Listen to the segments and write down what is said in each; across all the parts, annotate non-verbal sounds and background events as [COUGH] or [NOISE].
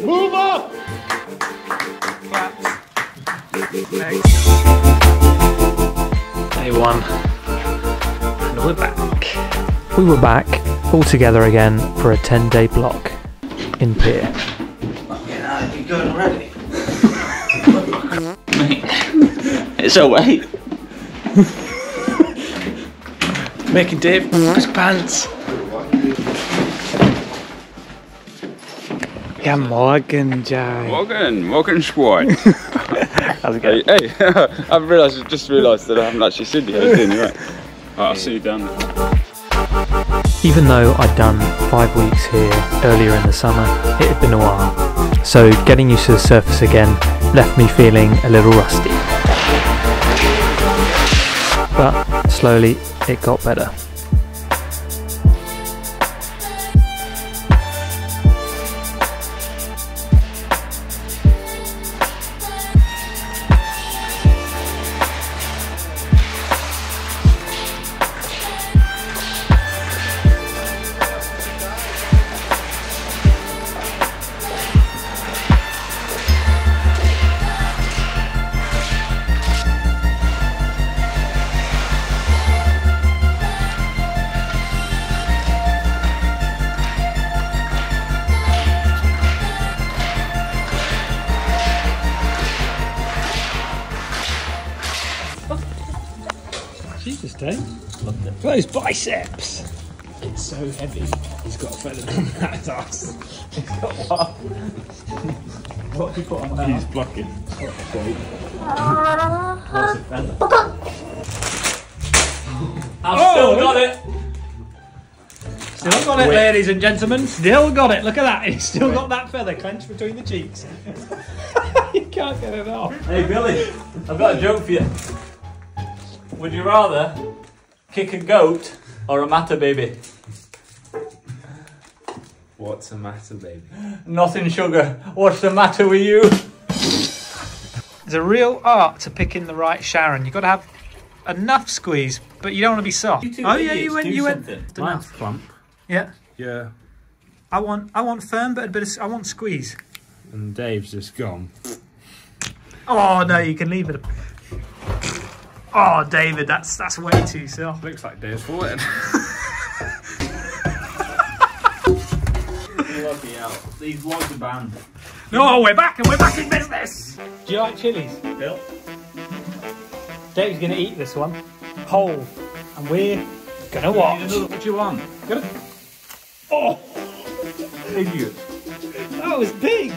Move up! Day one. And we're back. We were back all together again for a 10 day block in Peer. Yeah, you going already? Mate, it's away. Making Dave his pants. Ja, morgen, Jai. Morgan, Morgan squad. [LAUGHS] How's it going? hey, hey, [LAUGHS] I've realised, just realised that I haven't actually seen you. How you doing? You right? Right, I'll see you down there. Even though I'd done five weeks here earlier in the summer, it had been a while. So getting used to the surface again left me feeling a little rusty. But slowly it got better. Jesus, Dave. Look at those biceps. It's so heavy. He's got a feather on that ass. He's got what? what have you put on that? He's blocking. I've oh, still got it. Still got it, ladies and gentlemen. Still got it. Look at that. He's still got that feather clenched between the cheeks. [LAUGHS] you can't get it off. Hey Billy, I've got a joke for you. Would you rather kick a goat or a matter baby? What's the matter, baby? Nothing, sugar. What's the matter with you? There's a real art to picking the right Sharon. You've got to have enough squeeze, but you don't want to be soft. oh yeah, you went. You went. Mine's plump. Yeah. Yeah. I want. I want firm, but a bit of. I want squeeze. And Dave's just gone. Oh no, you can leave it. Oh, David, that's that's way too soft. Looks like Dave's falling. [LAUGHS] Bloody hell. These vlogs are banned. No, we're back and we're back in business. Do you like chilies, Bill? Dave's gonna eat this one whole, and we're gonna watch. What you want? Oh, Idiot. that was big.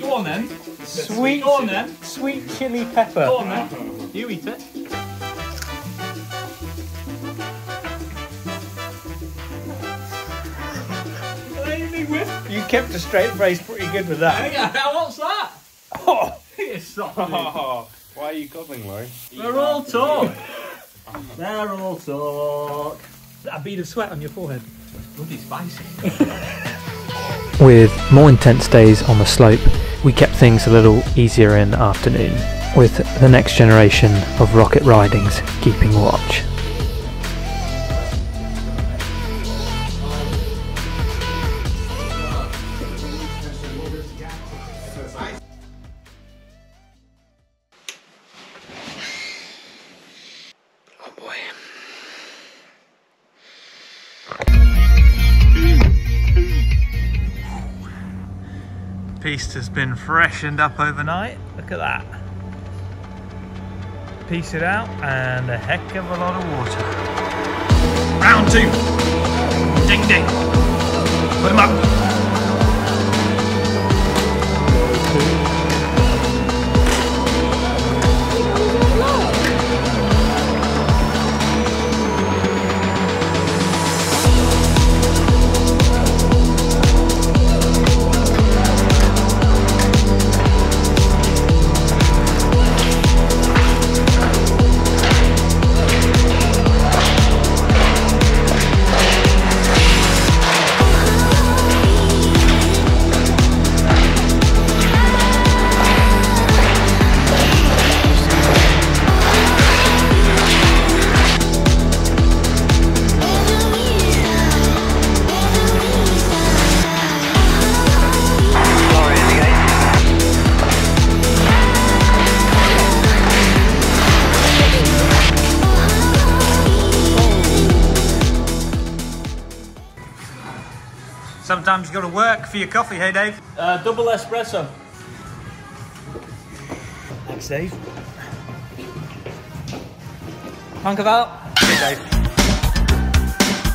Go on then. Sweet, Go on then. sweet chili pepper. Go on then. You eat it. You kept a straight face pretty good with that. Hey, what's that? Oh, [LAUGHS] It's soft. oh, why are you gobbling, Laurie? They're all talk. [LAUGHS] They're all talk. a bead of sweat on your forehead. Bloody spicy. [LAUGHS] With more intense days on the slope, we kept things a little easier in the afternoon, with the next generation of Rocket Rydings keeping watch. Has been freshened up overnight. Look at that. Piece it out and a heck of a lot of water. Round two. Ding ding. Put him up. Sometimes you got to work for your coffee, hey Dave? Uh, double espresso. Thanks, Dave. Hunk of out. Hey, Dave.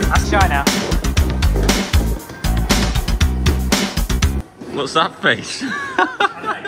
That's chai now. What's that face? [LAUGHS]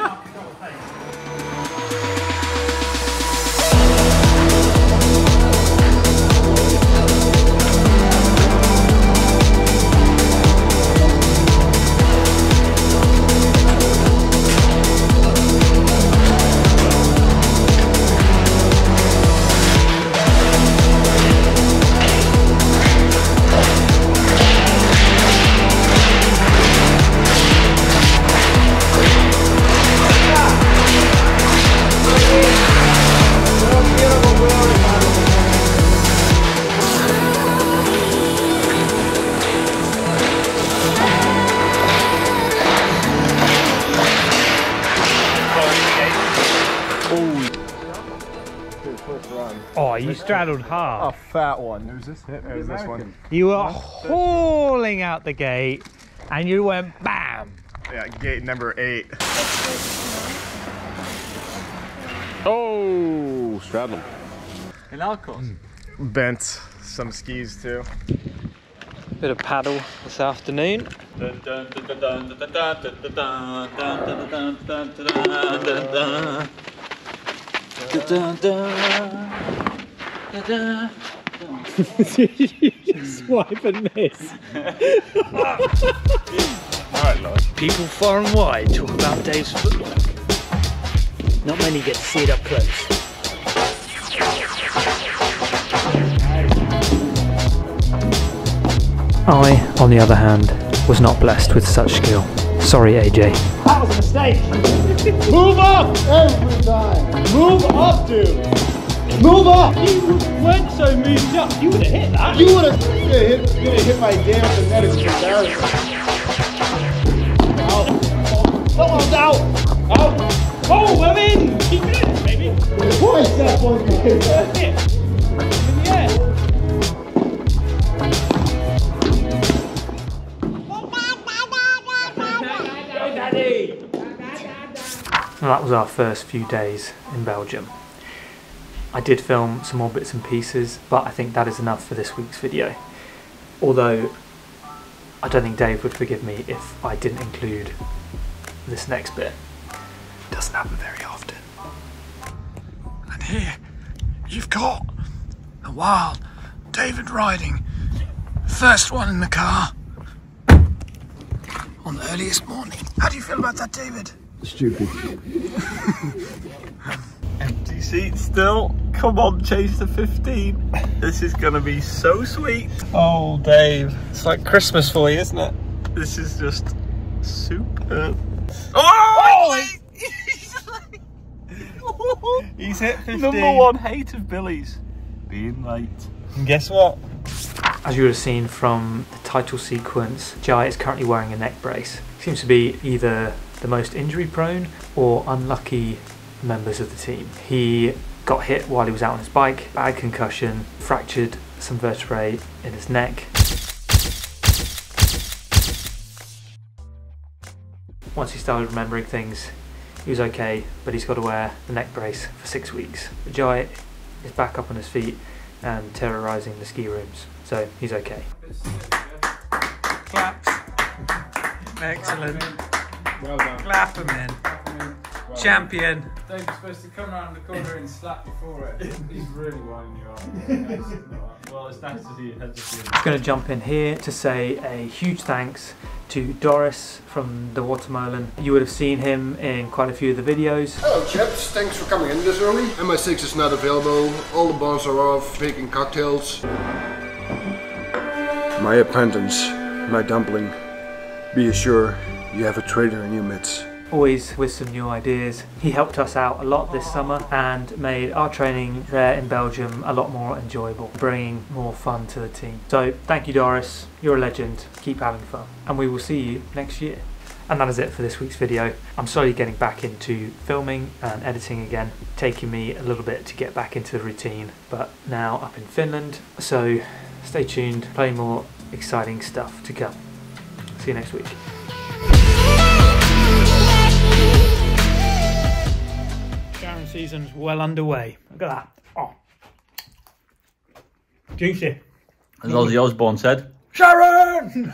Oh, you straddled hard. A fat one. It was this hit. It was this one. You were hauling out the gate and you went bam. Yeah, gate number eight. Oh, straddle. In Arcos. Bent some skis too. Bit of paddle this afternoon da, swipe and miss. Alright, People far and wide talk about Dave's footwork. Not many get to see it up close. I, on the other hand, was not blessed with such skill. Sorry, AJ. That was a mistake! Move up every time! Move up, dude! Move up. You weren't so moved up, you would have hit that. You would have hit, you would have hit my damn genetics embarrassing. Out. Oh, someone's out. Out. Oh, I'm in! Keep it in, baby. Boy, that one. That's it. In the air. And that was our first few days in Belgium. I did film some more bits and pieces, but I think that is enough for this week's video. Although, I don't think Dave would forgive me if I didn't include this next bit. Doesn't happen very often. And here, you've got the wild David Ryding, first one in the car on the earliest morning. How do you feel about that, David? [LAUGHS] Empty seat still. Come on, chase the 15. This is gonna be so sweet. Oh, Dave. It's like Christmas for you, isn't it? This is just super. Oh! oh [LAUGHS] He's hit [LAUGHS] 15. Number one hate of Billy's. Being late. And guess what? As you would have seen from the title sequence, Jai is currently wearing a neck brace. Seems to be either the most injury prone or unlucky members of the team. He got hit while he was out on his bike, bad concussion, fractured some vertebrae in his neck. Once he started remembering things, he was okay, but he's got to wear the neck brace for six weeks. Jai is back up on his feet and terrorising the ski rooms, so he's okay. Claps. Excellent. Well done. Clap him in. Champion. Dave's supposed to come around the corner and slap you for it. He's really winding you up. [LAUGHS] Well, it's nice to see you. Head to see you. I'm going to jump in here to say a huge thanks to Doris from the Watermelon. You would have seen him in quite a few of the videos. Hello chaps, thanks for coming in this early. MI6 is not available, all the bonds are off, making cocktails. My appendix, my dumpling. Be assured you have a traitor in your midst. Always with some new ideas. He helped us out a lot this summer and made our training there in Belgium a lot more enjoyable, bringing more fun to the team. So thank you Doris, you're a legend, keep having fun, and we will see you next year. And that is it for this week's video. I'm slowly getting back into filming and editing again, taking me a little bit to get back into the routine, but now up in Finland. So stay tuned, plenty more exciting stuff to come. See you next week. Season's well underway. Look at that. Oh. Juicy. As Ozzy Osbourne said. Sharon!